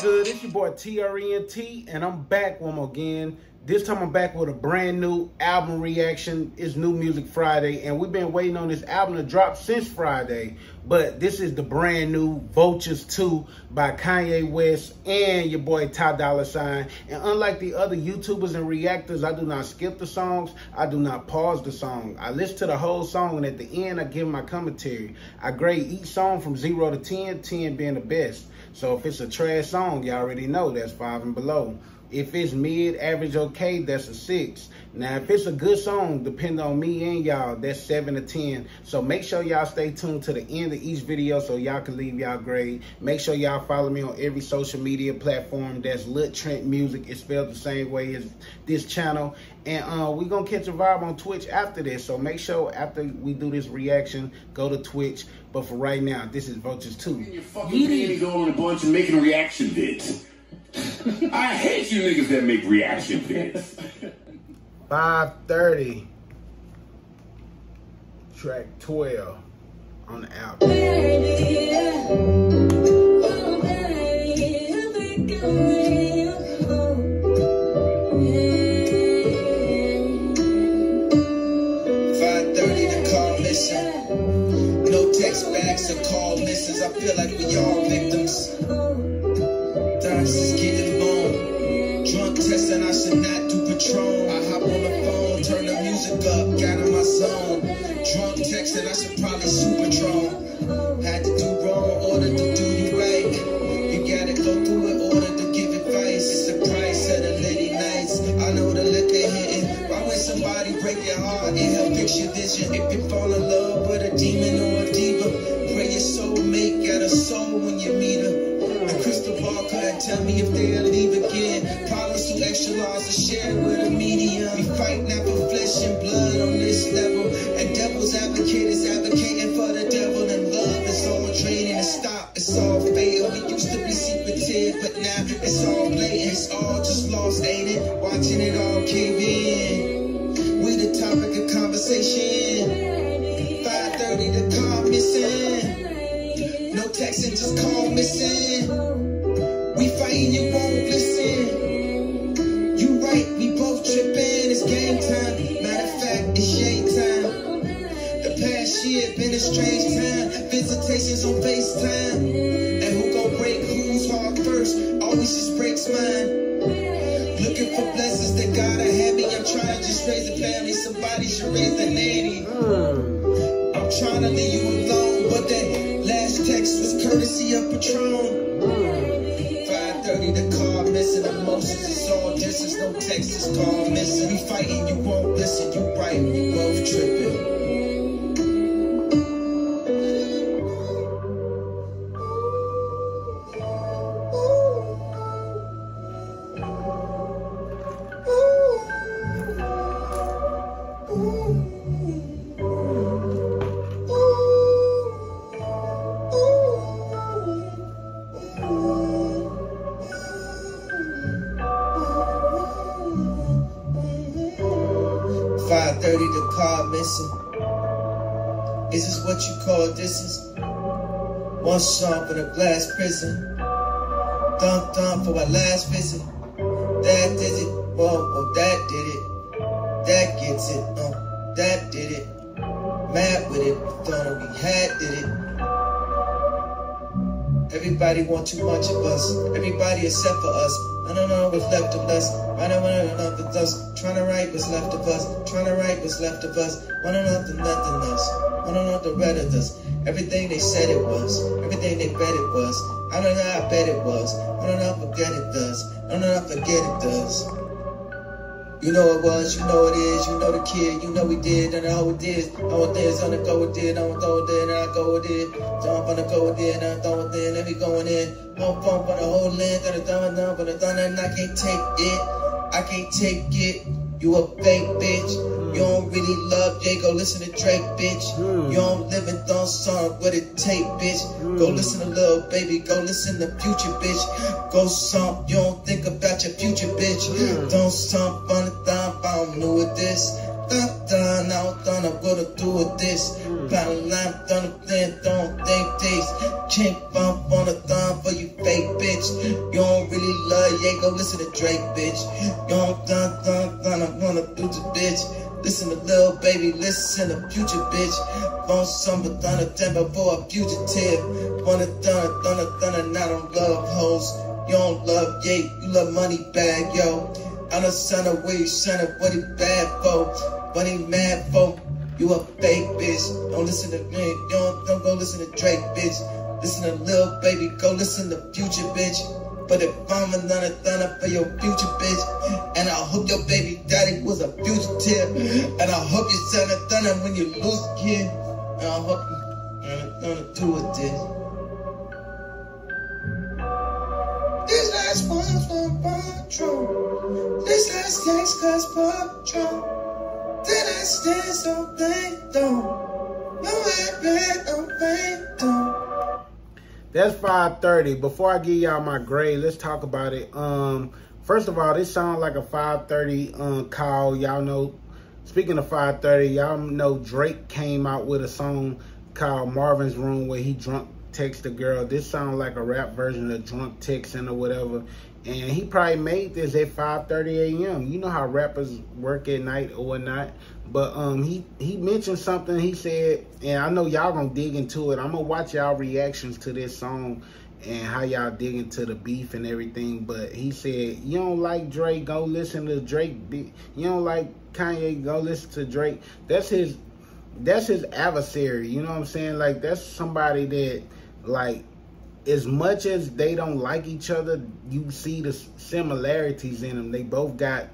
Good? It's your boy TRENT, and I'm back one more again. This time I'm back with a brand new album reaction. It's New Music Friday, and we've been waiting on this album to drop since Friday. But this is the brand new Vultures 2 by Kanye West and your boy Ty Dolla Sign. And unlike the other YouTubers and reactors, I do not skip the songs. I do not pause the song. I listen to the whole song, and at the end, I give my commentary. I grade each song from 0 to 10, 10 being the best. So if it's a trash song, y'all already know that's 5 and below. If it's mid, average, okay, that's a six. Now, if it's a good song, depending on me and y'all, that's seven to 10. So make sure y'all stay tuned to the end of each video so y'all can leave y'all grade. Make sure y'all follow me on every social media platform. That's Lil Trent Music. It's spelled the same way as this channel. And uh, we're going to catch a vibe on Twitch after this. So make sure after we do this reaction, go to Twitch. But for right now, this is Vultures 2. You're fucking going on a bunch and making reaction vids. I hate you niggas that make reaction vids. 530. Track 12 on the album. No text backs or call misses. I feel like we all victims. Is getting long. Drunk testing, I should not do Patron. I hop on the phone, turn the music up, got in my zone. Drunk texting, I should probably super Superdrone. Had to do wrong, order to do you right. You gotta go through it, order to give advice. It's the price of the litty nights. I know the liquor hitting. Why would somebody break your heart? It help fix your vision. If you fall in tell me if they'll leave again. Too extra large to share with a medium. We fight not for flesh and blood on this level. And devil's advocate is advocating for the devil. And love is all draining and stop. It's all fail. We used to be secretive, but now it's all blatant. It's all just lost, ain't it? Watching it all cave in. We the topic of conversation. 5:30, the car missing. No texting, just call missing. You won't listen. You right, we both tripping. It's game time. Matter of fact, it's shade time. The past year been a strange time. Visitations on FaceTime. And who gon' break whose heart first? Always just breaks mine. Looking for blessings that God had me. I'm trying to just raise a family. Somebody should raise the nanny. I'm trying to leave you alone, but that last text was courtesy of Patron. It's no text, it's call missing. Fighting, you won't listen. You right, we both tripping. Missing. Is this what you call distance? One song in a glass prison. Thump thump for my last visit. That did it. Whoa, oh, that did it. That gets it. Uh, that did it. Mad with it. Thought we had did it. Everybody want too much of us. Everybody except for us. I don't know what's left of us. I don't know enough of us. Trying to write what's left of us. Trying to write what's left of us. Want nothing, nothing else. I don't know the red of us. Everything they said it was. Everything they bet it was. I don't know I bet it was. I don't know I forget it does. I don't know I forget it does. You know it was, you know it is, you know the kid, you know we did, and I know it is. Know it is, on the go with it, I'm go with it, and I go with it. Jump on the go with it, and I throw it in, and we going in. Pump, pump on the whole length, and the thumb, thumb, and the thumb, and I can't take it. I can't take it. You a fake bitch. You don't really love Jay. Go listen to Drake, bitch. Hmm. You don't live in song with it tape, bitch. Go hmm. listen to Lil Baby. Go listen to Future, bitch. Go stomp. You don't think about your future, bitch. Hmm. Don't stomp on the thumb. I don't know what this. Dun, dun, I don't think I'm gonna do with this. Pound line, done a thing, don't think this. Can't bump on the thumb for you fake bitch. You don't You don't dun dun dun, I wanna future bitch. Listen to Lil Baby, listen to Future bitch. But done a temper for a fugitive. Wanna dun dun dun, I don't love hoes. You don't love Ye, you love Moneybagg Yo. I'm the son of where you son of what he bad for, what he mad for. You a fake bitch. Don't listen to me. Don't, don't go listen to Drake, bitch. Listen to Lil Baby. Go listen to Future, bitch. But if I'm a thunder for your future, bitch. And I hope your baby daddy was a fugitive. And I hope you son of thunder when you lose a kid. And I hope you earn a thunder too with this. This last one's for Patron. This last next cause Patron. Then I stand so thank No That's 530. Before I give y'all my grade, let's talk about it. Um, first of all, this sounds like a 530 um, call. Y'all know, speaking of 530, y'all know Drake came out with a song called Marvin's Room where he drunk text a girl. This sounds like a rap version of drunk texting or whatever. And he probably made this at 5.30 a.m. You know how rappers work at night or whatnot. But um, he, he mentioned something. He said, and I know y'all gonna dig into it. I'm gonna watch y'all reactions to this song and how y'all dig into the beef and everything. But he said, you don't like Drake, go listen to Drake. You don't like Kanye, go listen to Drake. That's his, that's his adversary. You know what I'm saying? Like that's somebody that like as much as they don't like each other, you see the similarities in them. They both got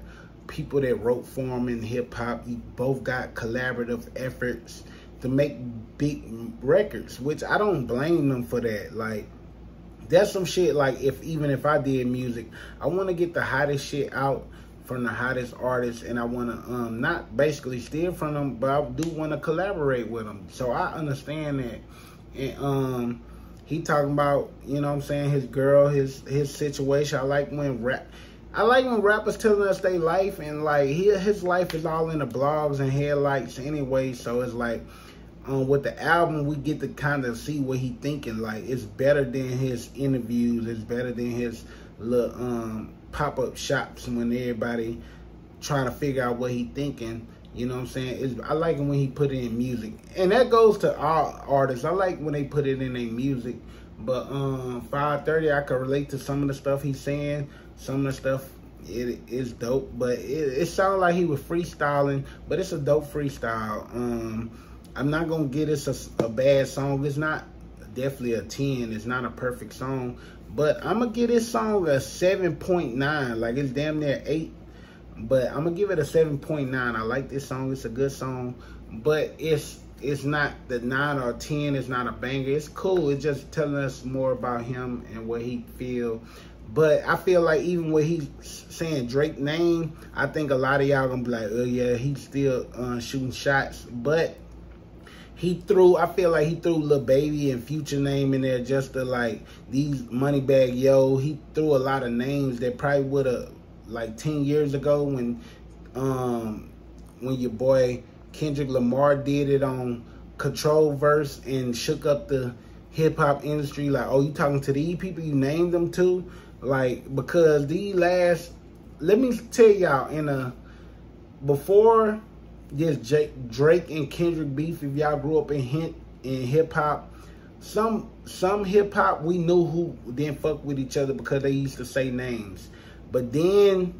people that wrote for him in hip hop. You both got collaborative efforts to make big records, which I don't blame them for that. Like, that's some shit like if even if I did music, I want to get the hottest shit out from the hottest artists and I want to um not basically steal from them, but I do want to collaborate with them. So I understand that. And um he talking about, you know what I'm saying, his girl, his his situation. I like when rap I like when rappers telling us their life and like he, his life is all in the blogs and headlights anyway. So it's like um, with the album, we get to kind of see what he thinking. Like it's better than his interviews. It's better than his little um, pop up shops when everybody trying to figure out what he thinking. You know what I'm saying? It's, I like it when he put it in music. And that goes to all artists. I like when they put it in their music. But um 530, I can relate to some of the stuff he's saying. Some of the stuff it is dope. But it, it sounded like he was freestyling. But it's a dope freestyle. Um I'm not gonna get this a, a bad song. It's not definitely a 10. It's not a perfect song. But I'm gonna give this song a 7.9. Like it's damn near 8 but I'm gonna give it a 7.9. I like this song. It's a good song, but it's it's not the 9 or 10. It's not a banger. It's cool. It's just telling us more about him and what he feel. But I feel like even when he's saying Drake name, I think a lot of y'all gonna be like, oh yeah, he's still uh, shooting shots. But he threw, I feel like he threw Lil Baby and Future name in there just to like these Moneybagg Yo. He threw a lot of names that probably would have like 10 years ago when um when your boy Kendrick Lamar did it on Control Verse and shook up the hip hop industry. Like, oh, you talking to these people you named them to? Like, because these last, let me tell y'all, in a, before this Jake, Drake and Kendrick beef, if y'all grew up in, hint, in hip hop, some some hip hop we knew who didn't fuck with each other because they used to say names. But then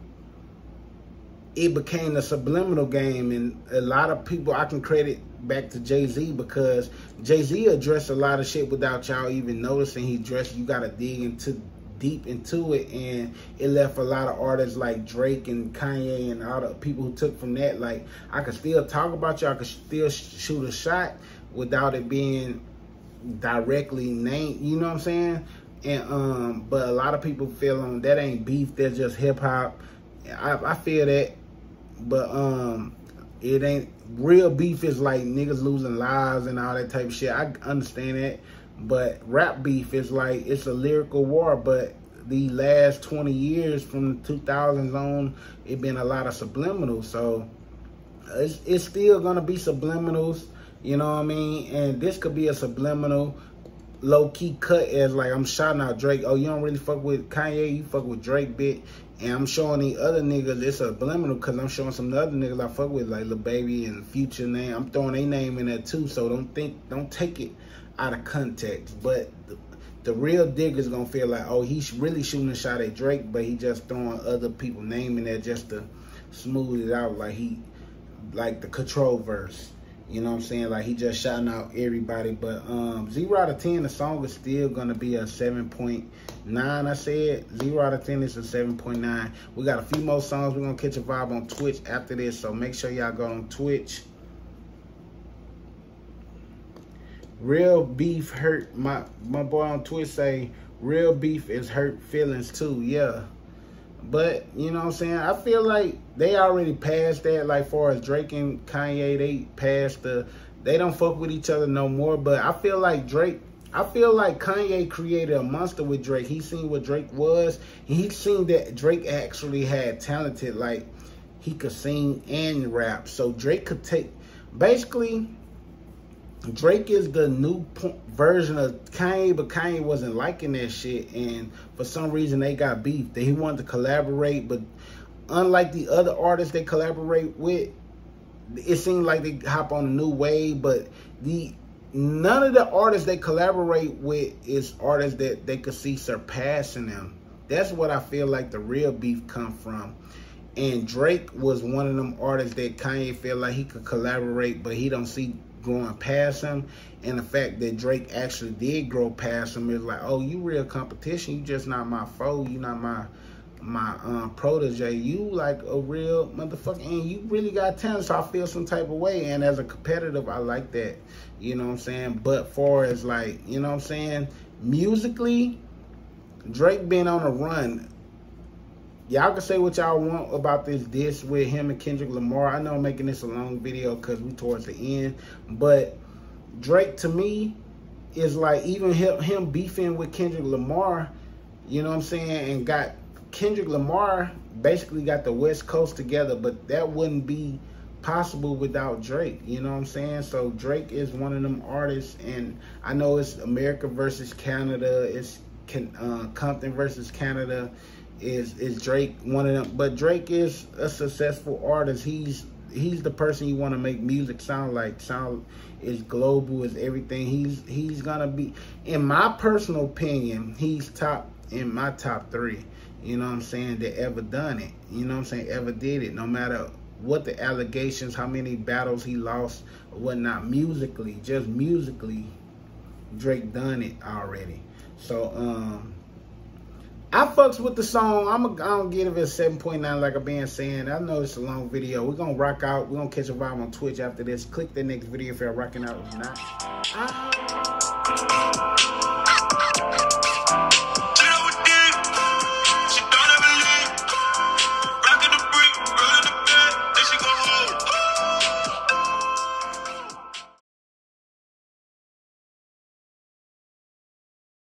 it became a subliminal game and a lot of people I can credit back to Jay-Z because Jay-Z addressed a lot of shit without y'all even noticing he addressed you gotta dig into deep into it and it left a lot of artists like Drake and Kanye and all the people who took from that like I could still talk about you I could still shoot a shot without it being directly named you know what I'm saying and um, but a lot of people feel on that ain't beef. That's just hip hop. I, I feel that, but um, it ain't real beef. Is like niggas losing lives and all that type of shit. I understand that, but rap beef is like it's a lyrical war. But the last 20 years from the 2000s on, it been a lot of subliminals. So it's, it's still gonna be subliminals. You know what I mean? And this could be a subliminal low key cut as like I'm shouting out Drake. Oh, you don't really fuck with Kanye, you fuck with Drake bit. And I'm showing the other niggas it's a subliminal because I'm showing some other niggas I fuck with like Lil Baby and Future name. I'm throwing their name in there too, so don't think don't take it out of context. But the, the real digger's gonna feel like, oh, he's really shooting a shot at Drake, but he just throwing other people name in there just to smooth it out like he like the control verse. You know what I'm saying? Like he just shouting out everybody. But um zero out of ten, the song is still gonna be a 7.9. I said zero out of ten is a 7.9. We got a few more songs. We're gonna catch a vibe on Twitch after this. So make sure y'all go on Twitch. Real beef hurt my my boy on Twitch say real beef is hurt feelings too. Yeah. But, you know what I'm saying? I feel like they already passed that. Like, far as Drake and Kanye, they passed the, they don't fuck with each other no more. But I feel like Drake, I feel like Kanye created a monster with Drake. He seen what Drake was. he seen that Drake actually had talented, like, he could sing and rap. So Drake could take, basically, Drake is the new version of Kanye, but Kanye wasn't liking that shit, and for some reason they got beef. That he wanted to collaborate, but unlike the other artists they collaborate with, it seemed like they hop on a new wave. But the none of the artists they collaborate with is artists that they could see surpassing them. That's what I feel like the real beef come from. And Drake was one of them artists that Kanye felt like he could collaborate, but he don't see growing past him. And the fact that Drake actually did grow past him is like, oh, you real competition. You just not my foe. You not my my um, protege. You like a real motherfucker. And you really got talent. So I feel some type of way. And as a competitive, I like that. You know what I'm saying? But far as like, you know what I'm saying? Musically, Drake been on a run y'all can say what y'all want about this diss with him and Kendrick Lamar. I know I'm making this a long video because we towards the end, but Drake to me is like even him, him beefing with Kendrick Lamar, you know what I'm saying, and got Kendrick Lamar basically got the West Coast together, but that wouldn't be possible without Drake, you know what I'm saying? So Drake is one of them artists, and I know it's America versus Canada, it's uh, Compton versus Canada, is is Drake one of them. But Drake is a successful artist. He's he's the person you want to make music sound like. Sound is global, is everything. He's he's gonna be, in my personal opinion, he's top in my top three. You know what I'm saying? That ever done it. You know what I'm saying? Ever did it. No matter what the allegations, how many battles he lost, or whatnot. Musically, just musically, Drake done it already. So um I fucks with the song. I'm gonna give it a 7.9 like I've been saying. I know it's a long video. We're gonna rock out. We're gonna catch a vibe on Twitch after this. Click the next video if you're rocking out. If not, ah.